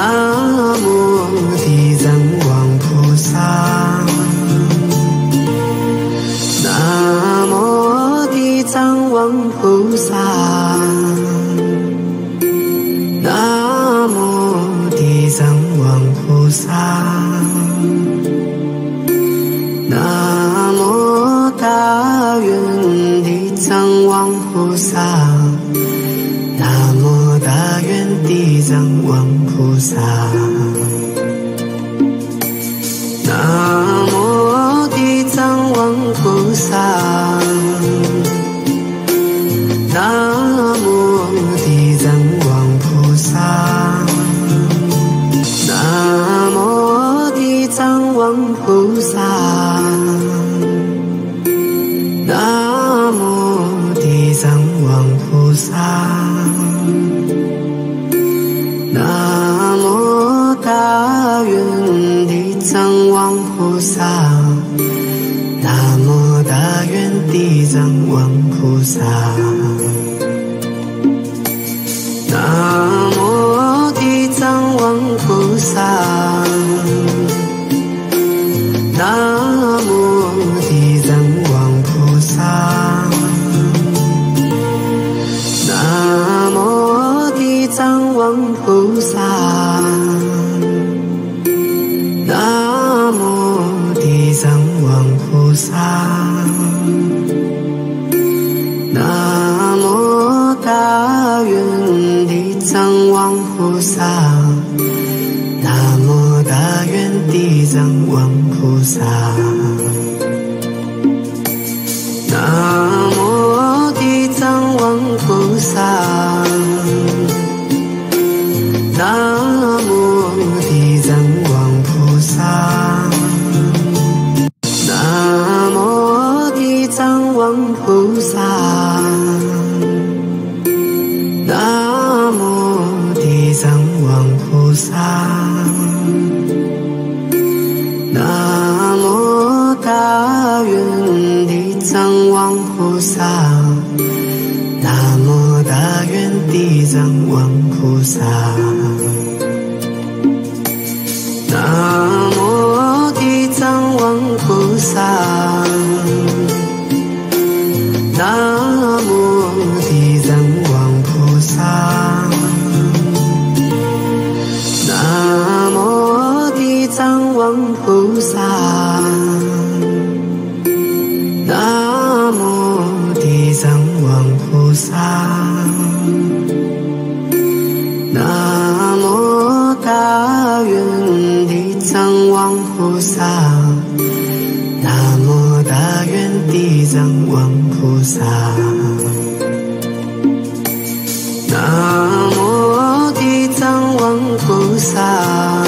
now 王菩萨南无大愿地藏王菩萨。南无地藏王菩萨。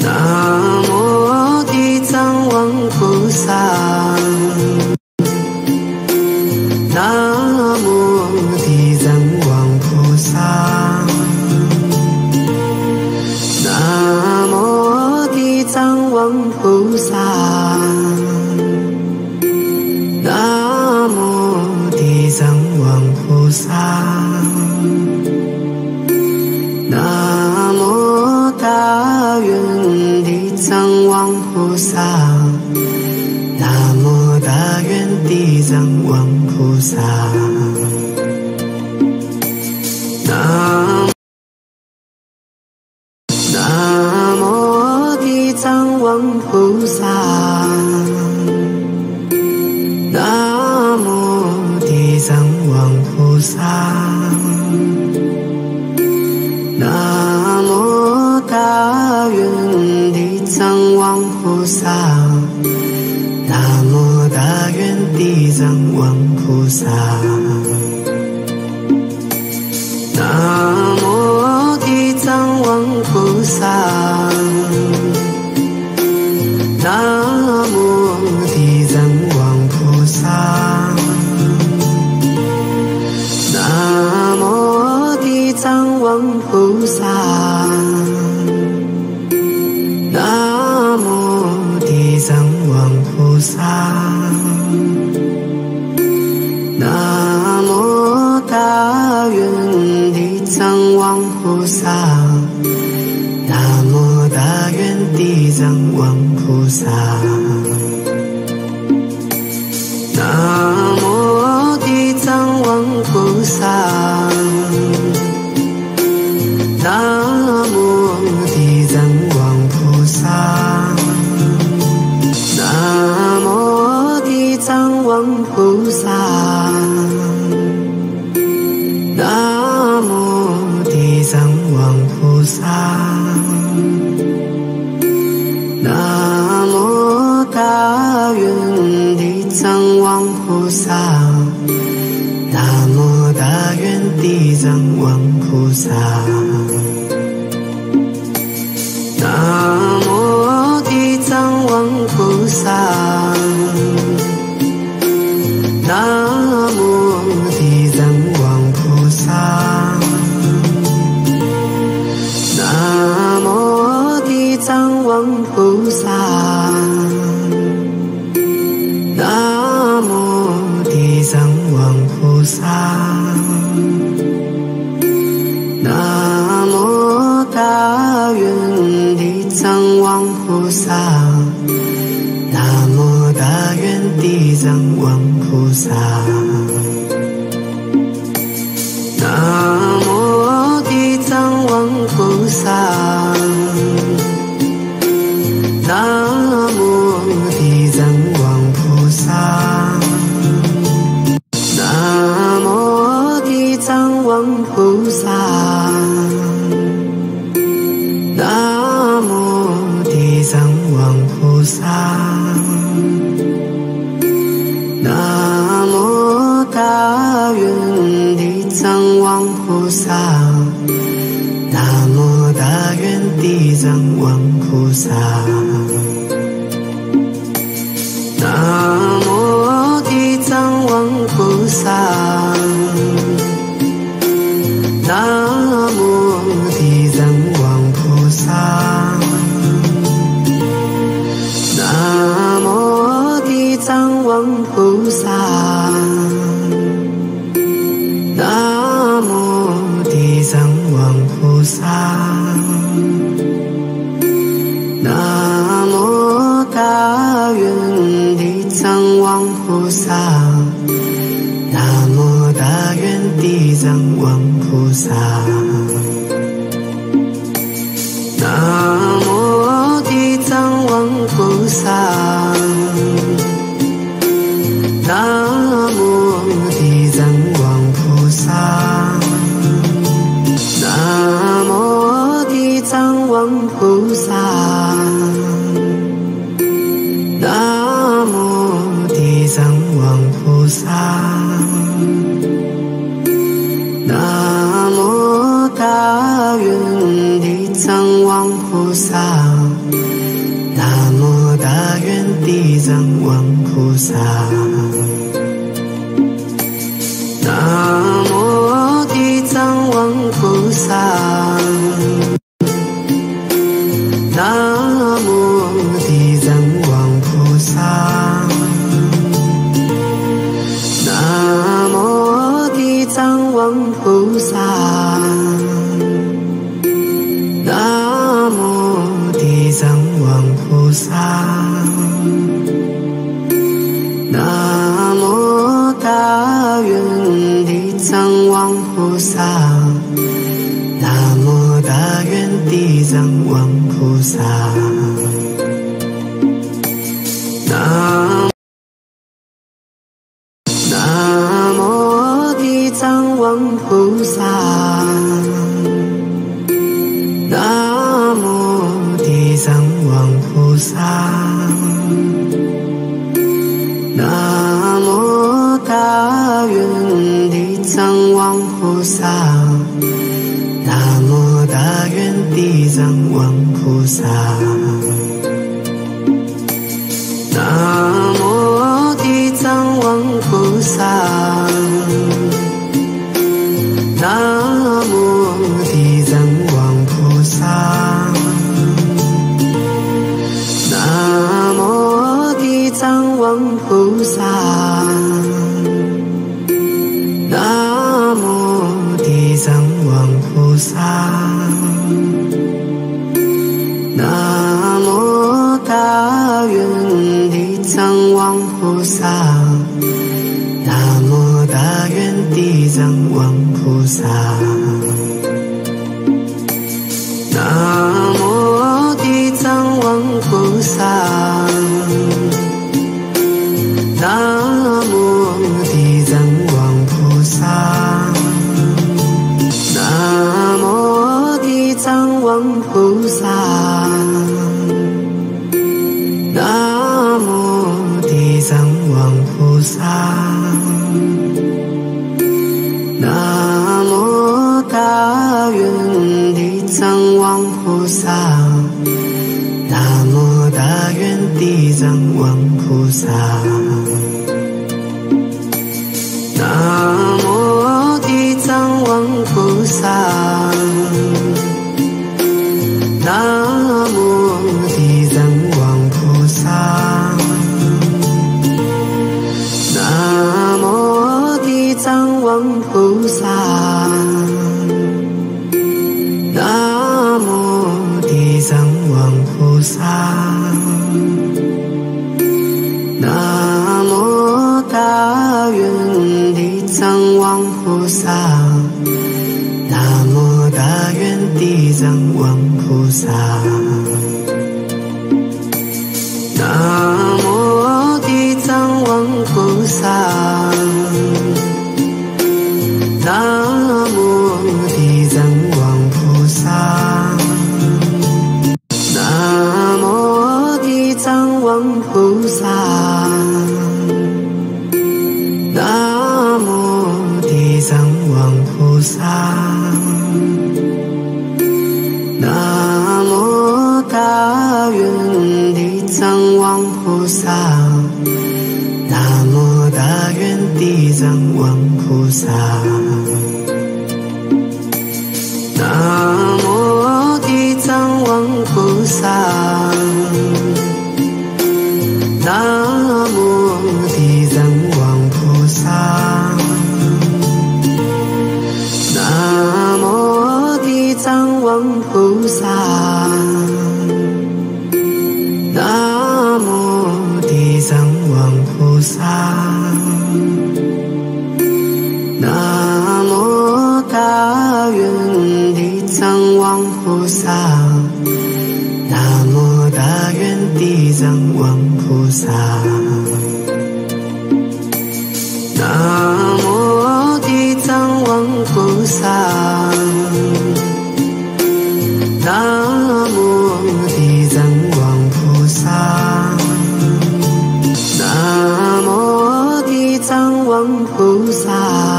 南无地藏王菩萨。三王菩萨。藏王菩萨。藏王菩萨南无大愿地藏王菩萨。南无地藏王菩萨。萨。南无地藏王菩萨。passar. 南无大愿地藏王菩萨南无大愿地藏王菩萨南无地藏王菩萨。菩萨，南无大愿地藏王菩萨。光菩。王菩萨。南无地藏王菩萨。菩萨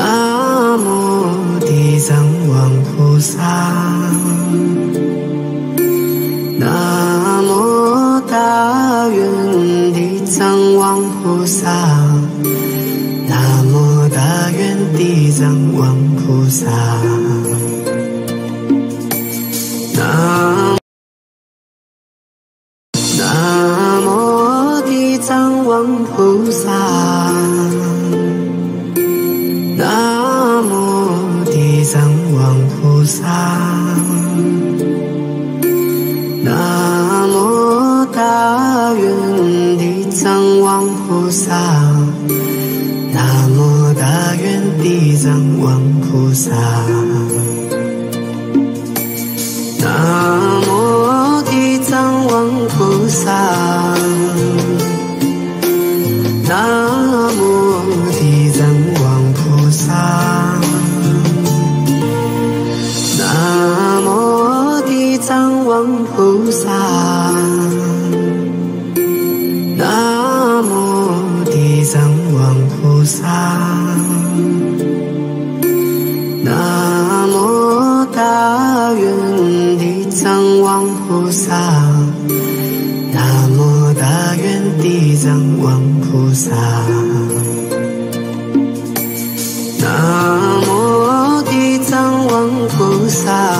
那么地藏王菩萨，南无大愿地藏王菩萨。地藏王菩萨。南无地藏王菩萨。南 passar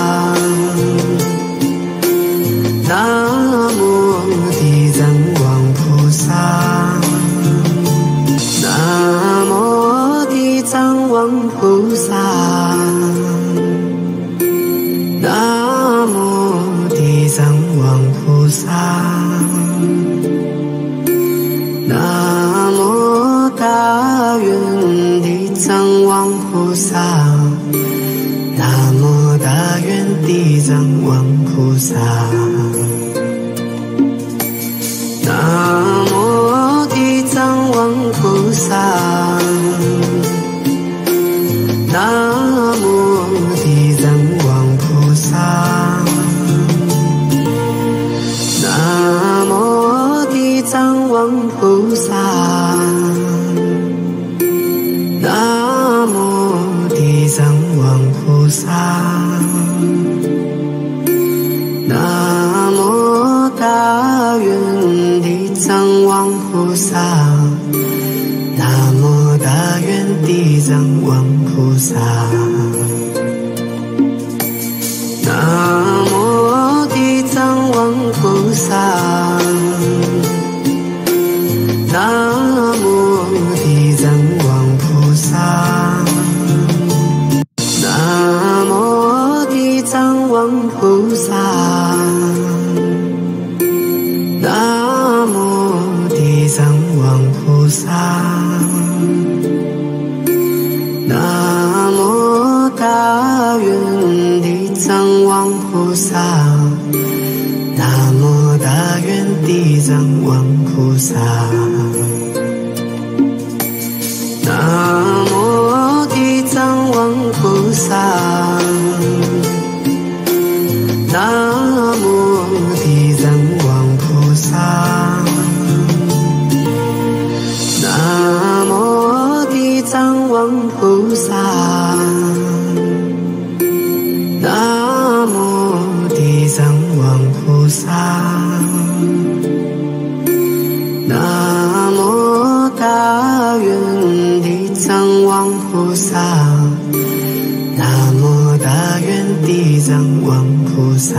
菩萨。南无大愿地藏王菩萨。南无大愿地藏王菩萨。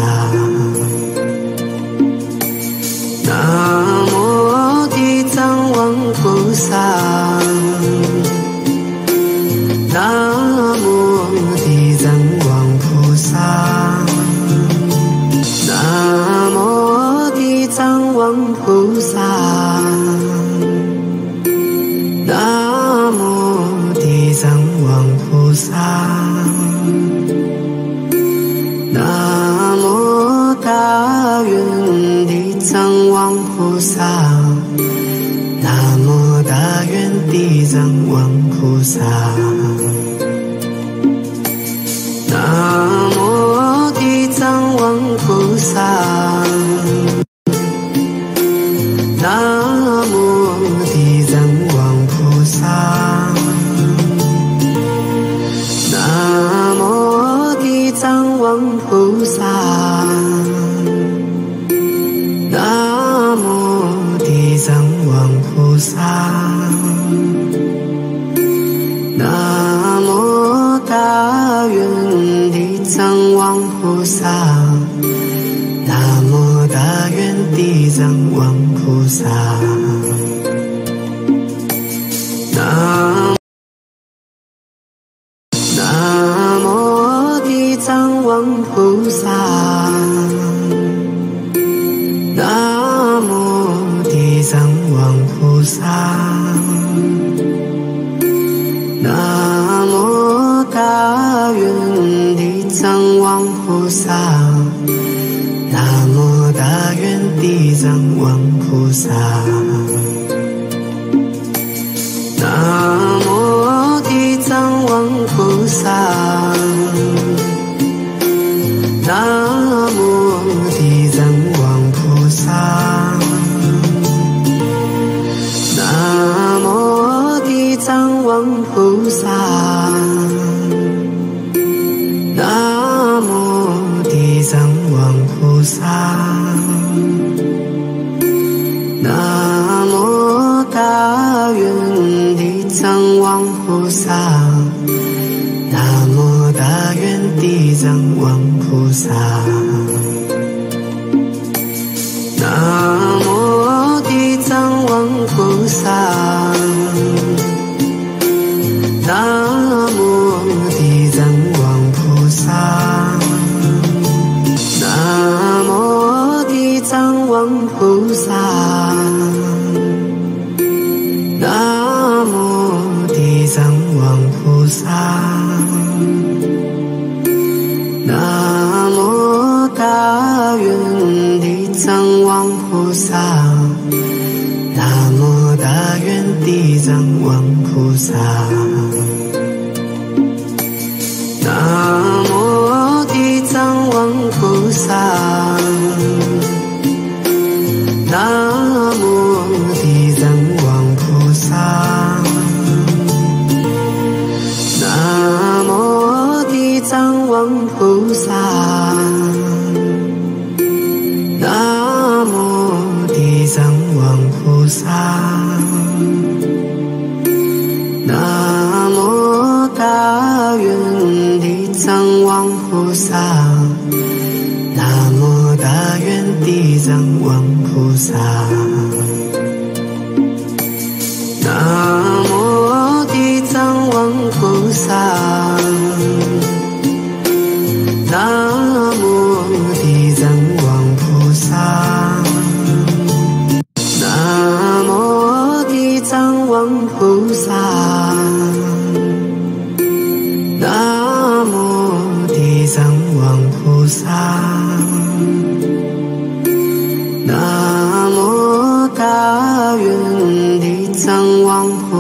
藏王菩萨南无大愿地藏王菩萨。南无地藏王菩萨。菩萨，南无大愿地藏王菩萨。 나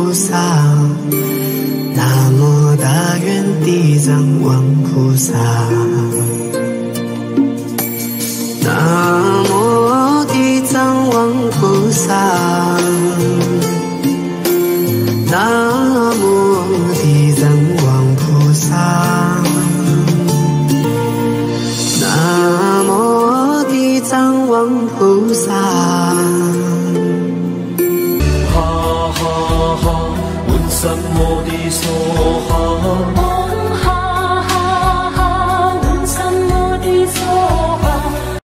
菩萨南无大愿地藏王菩萨南无地藏王菩萨。